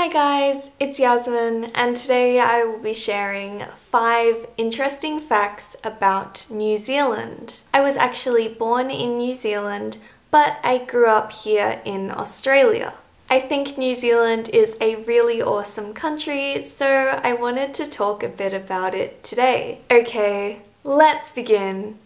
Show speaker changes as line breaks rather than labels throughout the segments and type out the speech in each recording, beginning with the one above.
Hi guys, it's Yasmin and today I will be sharing five interesting facts about New Zealand. I was actually born in New Zealand but I grew up here in Australia. I think New Zealand is a really awesome country so I wanted to talk a bit about it today. Okay, let's begin.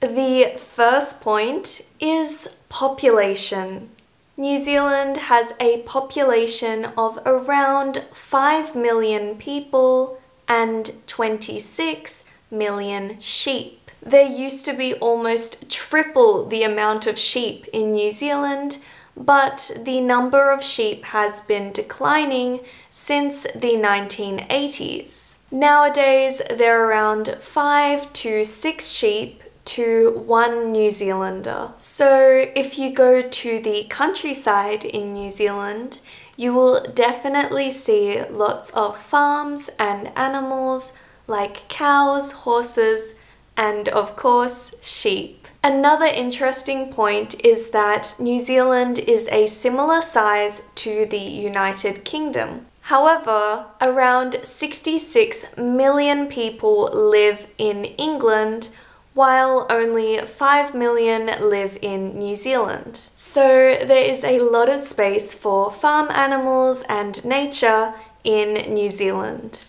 The first point is population. New Zealand has a population of around 5 million people and 26 million sheep. There used to be almost triple the amount of sheep in New Zealand, but the number of sheep has been declining since the 1980s. Nowadays, there are around 5 to 6 sheep to one New Zealander. So if you go to the countryside in New Zealand, you will definitely see lots of farms and animals like cows, horses, and of course, sheep. Another interesting point is that New Zealand is a similar size to the United Kingdom. However, around 66 million people live in England, while only 5 million live in New Zealand. So there is a lot of space for farm animals and nature in New Zealand.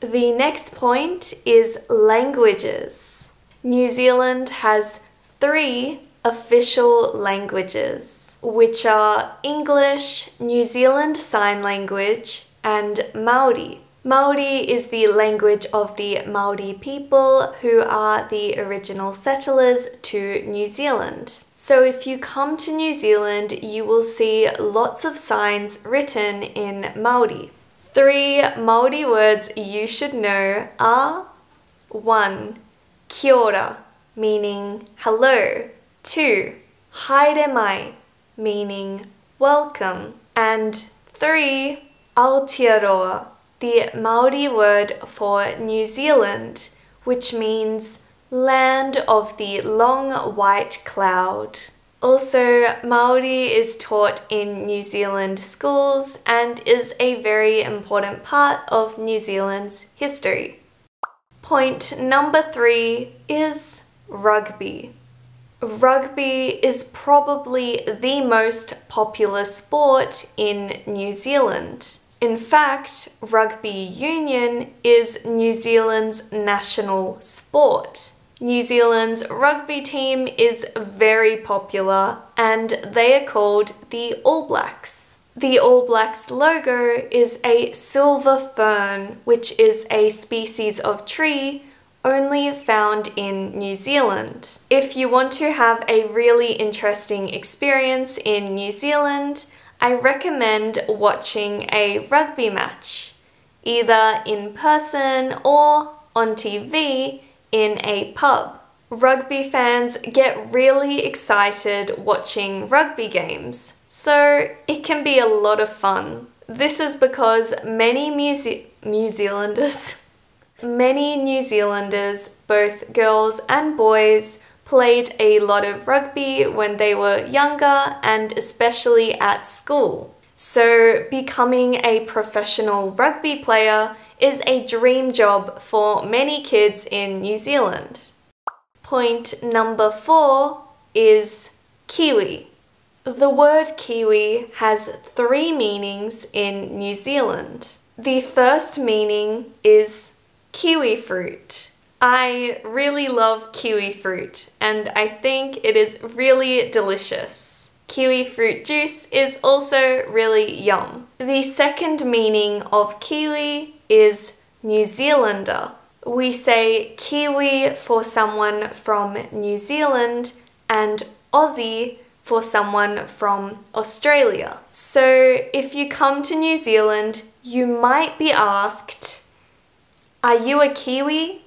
The next point is languages. New Zealand has three official languages, which are English, New Zealand Sign Language, and Maori. Maori is the language of the Maori people who are the original settlers to New Zealand. So if you come to New Zealand, you will see lots of signs written in Maori. Three Maori words you should know are 1. Kia ora, meaning hello. 2. Haere mai, meaning welcome. And 3. Aotearoa, the Maori word for New Zealand, which means land of the long white cloud. Also, Maori is taught in New Zealand schools and is a very important part of New Zealand's history. Point number three is rugby. Rugby is probably the most popular sport in New Zealand. In fact, rugby union is New Zealand's national sport. New Zealand's rugby team is very popular and they are called the All Blacks. The All Blacks logo is a silver fern, which is a species of tree only found in New Zealand. If you want to have a really interesting experience in New Zealand, I recommend watching a rugby match, either in person or on TV in a pub. Rugby fans get really excited watching rugby games, so it can be a lot of fun. This is because many New, Ze New Zealanders, many New Zealanders, both girls and boys, played a lot of rugby when they were younger and especially at school. So becoming a professional rugby player is a dream job for many kids in New Zealand. Point number four is Kiwi. The word Kiwi has three meanings in New Zealand. The first meaning is kiwi fruit. I really love kiwi fruit and I think it is really delicious. Kiwi fruit juice is also really yum. The second meaning of kiwi is New Zealander. We say kiwi for someone from New Zealand and Aussie for someone from Australia. So if you come to New Zealand, you might be asked, are you a Kiwi?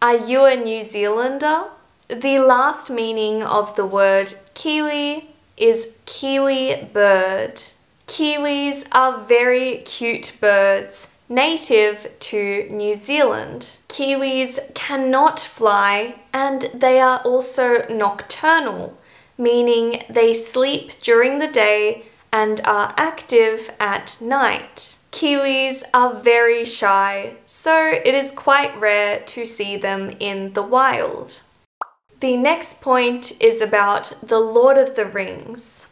Are you a New Zealander? The last meaning of the word kiwi is kiwi bird. Kiwis are very cute birds native to New Zealand. Kiwis cannot fly and they are also nocturnal, meaning they sleep during the day and are active at night. Kiwis are very shy, so it is quite rare to see them in the wild. The next point is about The Lord of the Rings.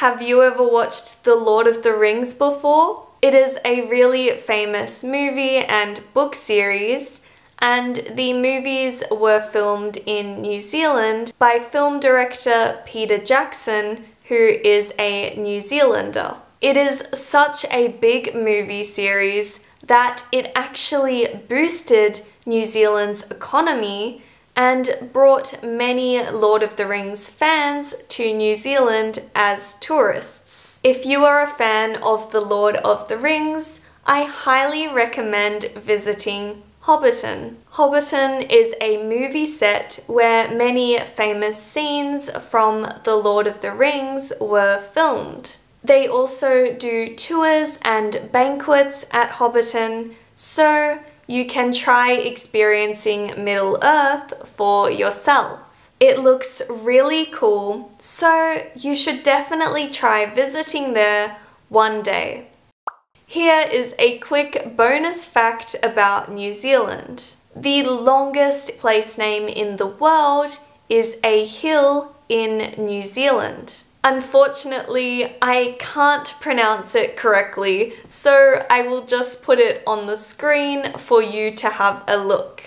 Have you ever watched The Lord of the Rings before? It is a really famous movie and book series, and the movies were filmed in New Zealand by film director Peter Jackson, who is a New Zealander. It is such a big movie series that it actually boosted New Zealand's economy and brought many Lord of the Rings fans to New Zealand as tourists. If you are a fan of The Lord of the Rings, I highly recommend visiting Hobbiton. Hobbiton is a movie set where many famous scenes from The Lord of the Rings were filmed. They also do tours and banquets at Hobbiton, so you can try experiencing Middle Earth for yourself. It looks really cool, so you should definitely try visiting there one day. Here is a quick bonus fact about New Zealand. The longest place name in the world is a hill in New Zealand. Unfortunately, I can't pronounce it correctly, so I will just put it on the screen for you to have a look.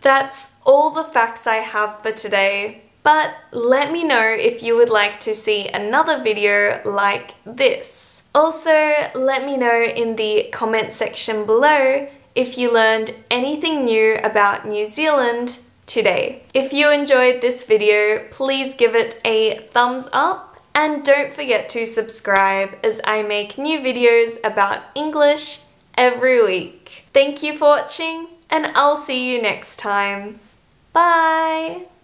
That's all the facts I have for today, but let me know if you would like to see another video like this. Also, let me know in the comment section below if you learned anything new about New Zealand today. If you enjoyed this video, please give it a thumbs up and don't forget to subscribe as I make new videos about English every week. Thank you for watching and I'll see you next time. Bye!